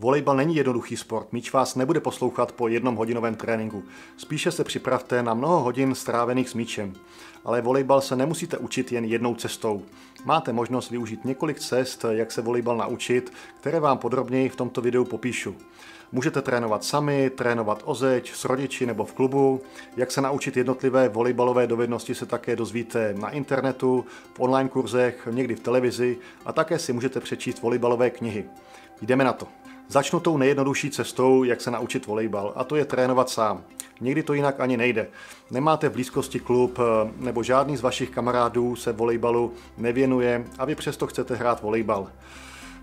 Volejbal není jednoduchý sport, míč vás nebude poslouchat po jednom hodinovém tréninku. Spíše se připravte na mnoho hodin strávených s míčem. Ale volejbal se nemusíte učit jen jednou cestou. Máte možnost využít několik cest, jak se volejbal naučit, které vám podrobněji v tomto videu popíšu. Můžete trénovat sami, trénovat o zeď, s rodiči nebo v klubu. Jak se naučit jednotlivé volejbalové dovednosti se také dozvíte na internetu, v online kurzech, někdy v televizi a také si můžete přečíst volejbalové knihy. Jdeme na to. Začnu tou nejjednodušší cestou, jak se naučit volejbal, a to je trénovat sám. Někdy to jinak ani nejde. Nemáte v blízkosti klub, eh, nebo žádný z vašich kamarádů se volejbalu nevěnuje a vy přesto chcete hrát volejbal.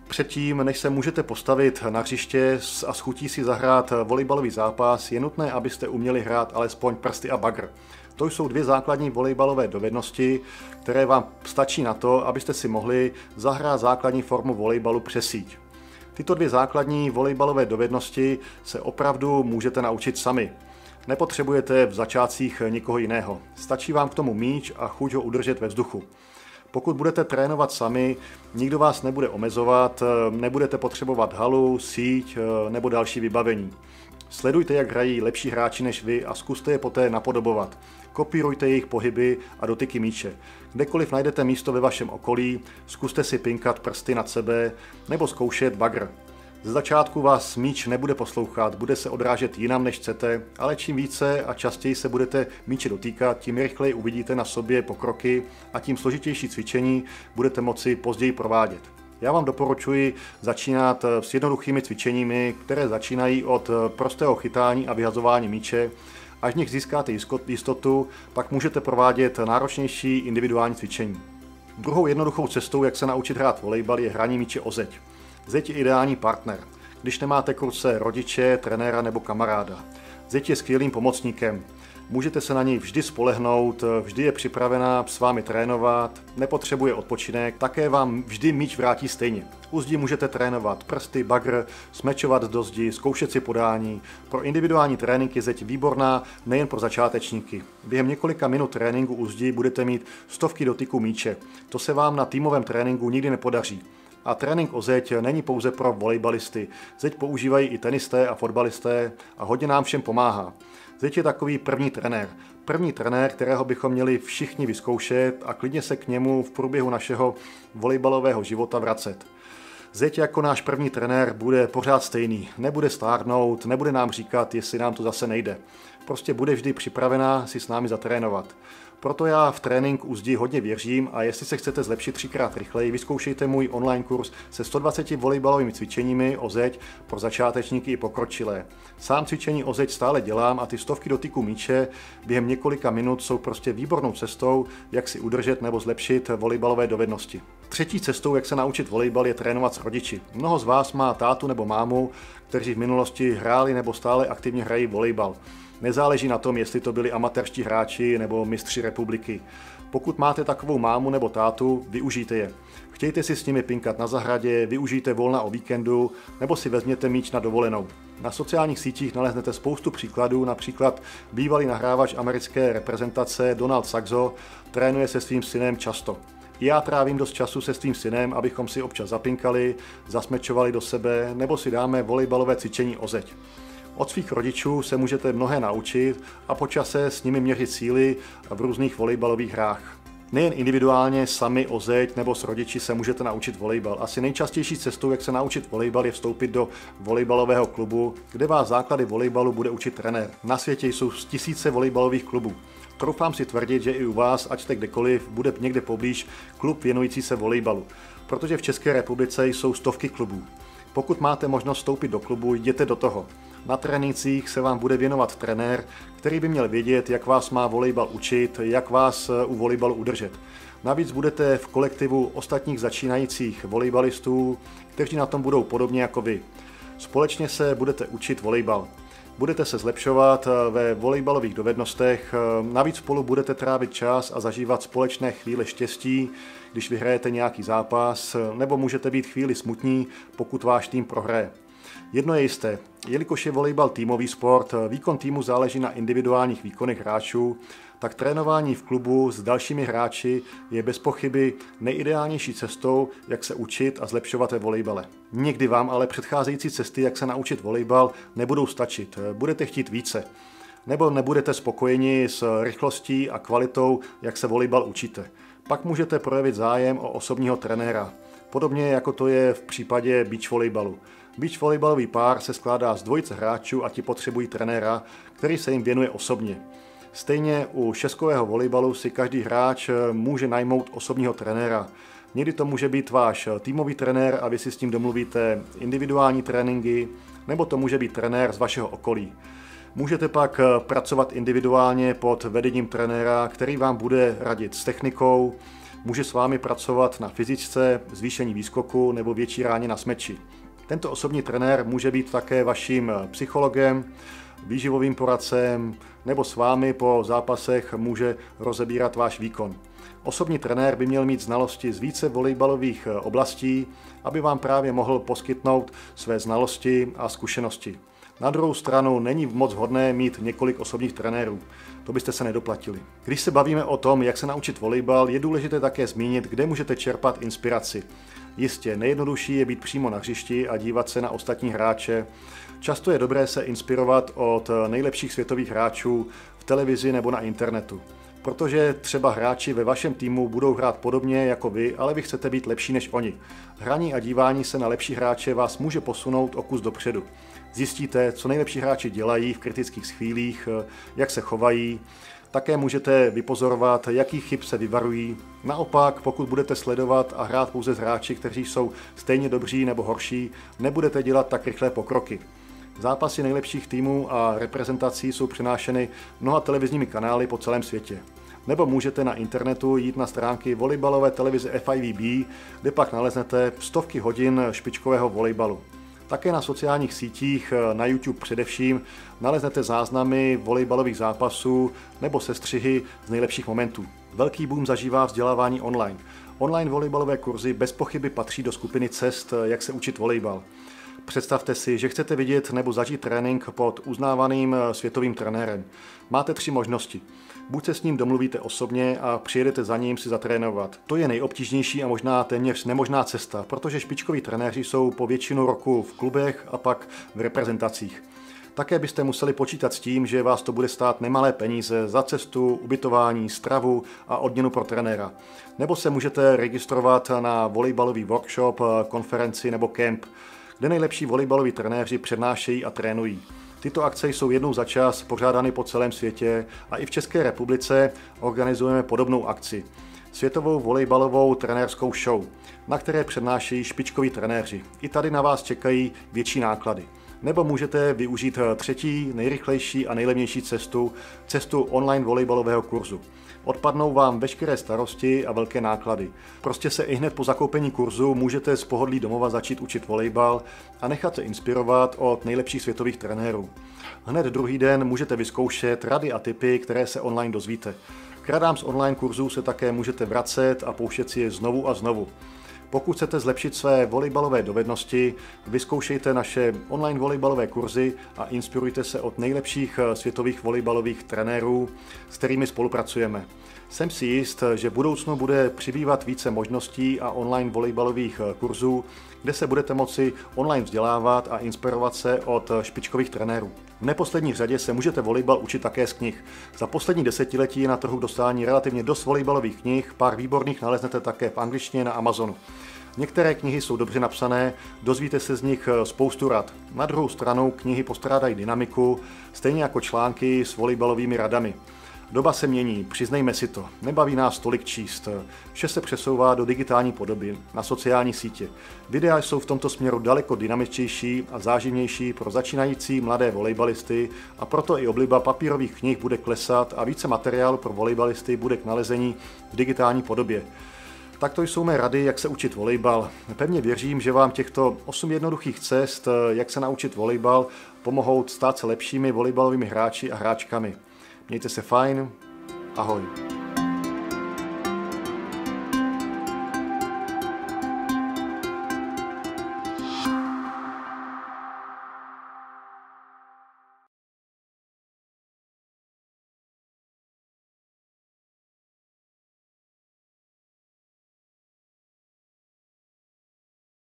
Předtím, než se můžete postavit na hřiště a schutí si zahrát volejbalový zápas, je nutné, abyste uměli hrát alespoň prsty a bagr. To jsou dvě základní volejbalové dovednosti, které vám stačí na to, abyste si mohli zahrát základní formu volejbalu přes síť. Tyto dvě základní volejbalové dovednosti se opravdu můžete naučit sami. Nepotřebujete v začátcích nikoho jiného. Stačí vám k tomu míč a chuť ho udržet ve vzduchu. Pokud budete trénovat sami, nikdo vás nebude omezovat, nebudete potřebovat halu, síť eh, nebo další vybavení. Sledujte, jak hrají lepší hráči než vy a zkuste je poté napodobovat. Kopírujte jejich pohyby a dotyky míče. Kdekoliv najdete místo ve vašem okolí, zkuste si pinkat prsty nad sebe nebo zkoušet bagr. Ze začátku vás míč nebude poslouchat, bude se odrážet jinam, než chcete, ale čím více a častěji se budete míče dotýkat, tím rychleji uvidíte na sobě pokroky a tím složitější cvičení budete moci později provádět. Já vám doporučuji začínat s jednoduchými cvičeními, které začínají od prostého chytání a vyhazování míče. Až v nich získáte jistotu, pak můžete provádět náročnější individuální cvičení. Druhou jednoduchou cestou, jak se naučit hrát volejbal, je hraní míče o zeď. Zeď je ideální partner, když nemáte kurce rodiče, trenéra nebo kamaráda. Zeď je skvělým pomocníkem. Můžete se na něj vždy spolehnout, vždy je připravená s vámi trénovat, nepotřebuje odpočinek, také vám vždy míč vrátí stejně. U zdi můžete trénovat prsty, bagr, smečovat do zdi, zkoušet si podání. Pro individuální trénink je zeď výborná nejen pro začátečníky. Během několika minut tréninku u zdi budete mít stovky dotyků míče. To se vám na týmovém tréninku nikdy nepodaří. A trénink o zeď není pouze pro volejbalisty. Zeď používají i tenisté a fotbalisté a hodně nám všem pomáhá. Zeď je takový první trenér. První trenér, kterého bychom měli všichni vyzkoušet a klidně se k němu v průběhu našeho volejbalového života vracet. Zeď jako náš první trenér bude pořád stejný. Nebude stárnout, nebude nám říkat, jestli nám to zase nejde. Prostě bude vždy připravená si s námi zatrénovat. Proto já v trénink u zdi hodně věřím a jestli se chcete zlepšit třikrát rychleji, vyzkoušejte můj online kurz se 120 volejbalovými cvičeními o zeď pro začátečníky i pokročilé. Sám cvičení o zeď stále dělám a ty stovky dotyků míče během několika minut jsou prostě výbornou cestou, jak si udržet nebo zlepšit volejbalové dovednosti. Třetí cestou, jak se naučit volejbal, je trénovat s rodiči. Mnoho z vás má tátu nebo mámu, kteří v minulosti hráli nebo stále aktivně hrají volejbal. Nezáleží na tom, jestli to byli amatérští hráči nebo mistři republiky. Pokud máte takovou mámu nebo tátu, využijte je. Chtějte si s nimi pinkat na zahradě, využijte volna o víkendu nebo si vezměte míč na dovolenou. Na sociálních sítích naleznete spoustu příkladů, například bývalý nahrávač americké reprezentace Donald Saxo trénuje se svým synem často. Já trávím dost času se svým synem, abychom si občas zapinkali, zasmečovali do sebe nebo si dáme volejbalové cvičení o zeď. Od svých rodičů se můžete mnohé naučit a po čase s nimi měřit síly v různých volejbalových hrách. Nejen individuálně, sami o zeď nebo s rodiči se můžete naučit volejbal. Asi nejčastější cestou, jak se naučit volejbal, je vstoupit do volejbalového klubu, kde vás základy volejbalu bude učit trenér. Na světě jsou tisíce volejbalových klubů. Troufám si tvrdit, že i u vás, ať jste kdekoliv, bude někde poblíž klub věnující se volejbalu, protože v České republice jsou stovky klubů. Pokud máte možnost vstoupit do klubu, jděte do toho. Na trénincích se vám bude věnovat trenér, který by měl vědět, jak vás má volejbal učit, jak vás eh, u volejbalu udržet. Navíc budete v kolektivu ostatních začínajících volejbalistů, kteří na tom budou podobně jako vy. Společně se budete učit volejbal. Budete se zlepšovat eh, ve volejbalových dovednostech, eh, navíc spolu budete trávit čas a zažívat společné chvíle štěstí, když vyhrajete nějaký zápas, nebo můžete být chvíli smutní, pokud váš tým prohraje. Jedno je jisté, jelikož je volejbal týmový sport, výkon týmu záleží na individuálních výkonech hráčů tak trénování v klubu s dalšími hráči je bez pochyby nejideálnější cestou, jak se učit a zlepšovat ve volejbale. Někdy vám ale předcházející cesty, jak se naučit volejbal, nebudou stačit. Budete chtít více. Nebo nebudete spokojeni s rychlostí a kvalitou, jak se volejbal učíte. Pak můžete projevit zájem o osobního trenéra. Podobně jako to je v případě beach volejbalu. Beach volejbalový pár se skládá z dvojice hráčů a ti potřebují trenéra, který se jim věnuje osobně. Stejně u šeskového volejbalu si každý hráč může najmout osobního trenéra. Někdy to může být váš týmový trenér a vy si s tím domluvíte individuální tréninky, nebo to může být trenér z vašeho okolí. Můžete pak pracovat individuálně pod vedením trenéra, který vám bude radit s technikou, může s vámi pracovat na fyzičce, zvýšení výskoku nebo větší ráně na smeči. Tento osobní trenér může být také vaším psychologem, výživovým poradcem nebo s vámi po zápasech může rozebírat váš výkon. Osobní trenér by měl mít znalosti z více volejbalových oblastí, aby vám právě mohl poskytnout své znalosti a zkušenosti. Na druhou stranu není moc vhodné mít několik osobních trenérů. To byste se nedoplatili. Když se bavíme o tom, jak se naučit volejbal, je důležité také zmínit, kde můžete čerpat inspiraci. Jistě, nejjednodušší je být přímo na hřišti a dívat se na ostatní hráče. Často je dobré se inspirovat od nejlepších světových hráčů v televizi nebo na internetu. Protože třeba hráči ve vašem týmu budou hrát podobně jako vy, ale vy chcete být lepší než oni. Hraní a dívání se na lepší hráče vás může posunout o kus dopředu. Zjistíte, co nejlepší hráči dělají v kritických chvílích, jak se chovají, také můžete vypozorovat, jakých chyb se vyvarují. Naopak, pokud budete sledovat a hrát pouze s hráči, kteří jsou stejně dobří nebo horší, nebudete dělat tak rychlé pokroky. Zápasy nejlepších týmů a reprezentací jsou přenášeny mnoha televizními kanály po celém světě. Nebo můžete na internetu jít na stránky volejbalové televize FIVB, kde pak naleznete stovky hodin špičkového volejbalu. Také na sociálních sítích, eh, na YouTube především, naleznete záznamy volejbalových zápasů nebo sestřihy z nejlepších momentů. Velký boom zažívá vzdělávání online. Online volejbalové kurzy bez pochyby patří do skupiny cest, eh, jak se učit volejbal. Představte si, že chcete vidět nebo zažít trénink pod uznávaným eh, světovým trenérem. Máte tři možnosti. Buď se s ním domluvíte osobně a přijedete za ním si zatrénovat. To je nejobtížnější a možná téměř nemožná cesta, protože špičkoví trenéři jsou po většinu roku v klubech a pak v reprezentacích. Také byste museli počítat s tím, že vás to bude stát nemalé peníze za cestu, ubytování, stravu a odměnu pro trenéra. Nebo se můžete registrovat na volejbalový workshop, konferenci nebo kemp, kde nejlepší volejbaloví trenéři přednášejí a trénují. Tyto akce jsou jednou za čas pořádány po celém světě a i v České republice organizujeme podobnou akci. Světovou volejbalovou trenérskou show, na které přednášejí špičkoví trenéři. I tady na vás čekají větší náklady. Nebo můžete využít třetí, nejrychlejší a nejlevnější cestu, cestu online volejbalového kurzu. Odpadnou vám veškeré starosti a velké náklady. Prostě se i hned po zakoupení kurzu můžete z pohodlí domova začít učit volejbal a nechat se inspirovat od nejlepších světových trenérů. Hned druhý den můžete vyzkoušet rady a typy, které se online dozvíte. K radám z online kurzů se také můžete vracet a pouštět si je znovu a znovu. Pokud chcete zlepšit své volejbalové dovednosti, vyzkoušejte naše online volejbalové kurzy a inspirujte se od nejlepších eh, světových volejbalových trenérů, s kterými spolupracujeme. Jsem si jist, že v budoucnu bude přibývat více možností a online volejbalových eh, kurzů, kde se budete moci online vzdělávat a inspirovat se od eh, špičkových trenérů. V neposlední řadě se můžete volejbal učit také z knih. Za poslední desetiletí je na trhu dostání relativně dost volejbalových knih, pár výborných naleznete také v angličtině na Amazonu. Některé knihy jsou dobře napsané, dozvíte se z nich eh, spoustu rad. Na druhou stranu knihy postrádají dynamiku, stejně jako články s volejbalovými radami. Doba se mění, přiznejme si to. Nebaví nás tolik číst. Vše se přesouvá do digitální podoby, na sociální sítě. Videa jsou v tomto směru daleko dynamičtější a záživnější pro začínající mladé volejbalisty a proto i obliba papírových knih bude klesat a více materiálu pro volejbalisty bude k nalezení v digitální podobě. Tak to jsou mé rady, jak se učit volejbal. Pevně věřím, že vám těchto 8 jednoduchých cest, jak se naučit volejbal, pomohou stát se lepšími volejbalovými hráči a hráčkami. Niente Stefano, ahoi!